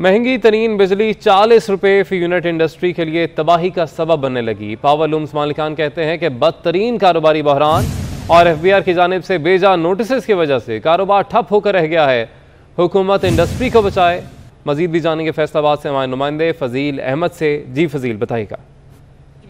महँगी तरीन बिजली चालीस रुपये फ़ी यूनिट इंडस्ट्री के लिए तबाही का सबब बनने लगी। पावर लूम्स मालिकान कहते हैं कि बदतरीन कारोबारी बहरान और एफ़ बी आर की जानब से बेजा नोटिस की वजह से कारोबार ठप होकर रह गया है। हुकूमत इंडस्ट्री को बचाए। मजीद भी जानेंगे फैसलाबाद से हमारे नुमाइंदे फजील अहमद से। जी फजील, बताइएगा।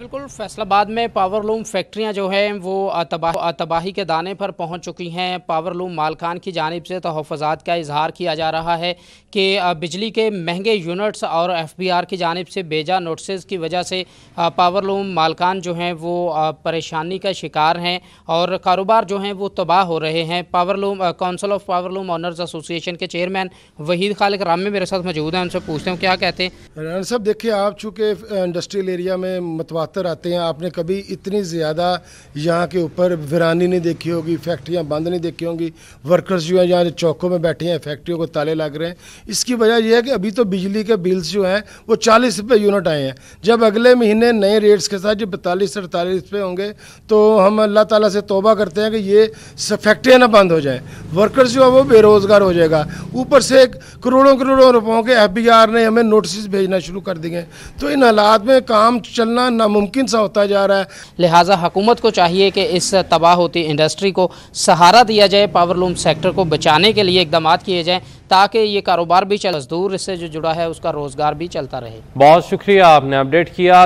बिल्कुल, फैसलाबाद में पावर लूम फैक्ट्रियाँ जो हैं, वो तबाह तबाही के दाने पर पहुँच चुकी हैं। पावर लूम मालकान की जानब से तहफ़ात का इजहार किया जा रहा है कि बिजली के महँगे यूनिट्स और एफ़ बी आर की जानब से बेजा नोटिस की वजह से पावर लूम मालकान जो हैं, वो परेशानी का शिकार हैं और कारोबार जो हैं, वो तबाह हो रहे हैं। Power loom council of power loom owners association के चेयरमैन वहीद खालिक राम मेरे साथ मौजूद हैं, उनसे पूछते हैं क्या कहते हैं? साहब देखिए, आप चूँकि इंडस्ट्रियल एरिया में मतवा मुतातर आते हैं। आपने कभी इतनी ज़्यादा यहाँ के ऊपर वीरानी नहीं देखी होगी, फैक्ट्रियाँ बंद नहीं देखी होंगी वर्कर्स जो हैं यहाँ चौकों में बैठे हैं, फैक्ट्रियों को ताले लग रहे हैं। इसकी वजह यह है कि अभी तो बिजली के बिल्स जो हैं, वो चालीस रुपये यूनिट आए हैं। जब अगले महीने नए रेट्स के साथ जब बैतालीस, अड़तालीस रुपये होंगे तो हम अल्लाह ताला से तोबा करते हैं कि ये फैक्ट्रियाँ ना बंद हो जाएँ। वर्कर्स जो है, वो बेरोज़गार हो जाएगा। ऊपर से करोड़ों करोड़ों रुपयों के एफबीआर ने हमें नोटिस भेजना शुरू कर दिए तो इन हालात में काम चलना नामुमकिन नामुमकिन सा होता जा रहा है। लिहाजा हुकूमत को चाहिए कि इस तबाह होती इंडस्ट्री को सहारा दिया जाए पावरलूम सेक्टर को बचाने के लिए इकदाम किए जाएँ ताकि ये कारोबार भी चल मजदूर इससे जो जुड़ा है उसका रोज़गार भी चलता रहे। बहुत शुक्रिया आपने अपडेट किया।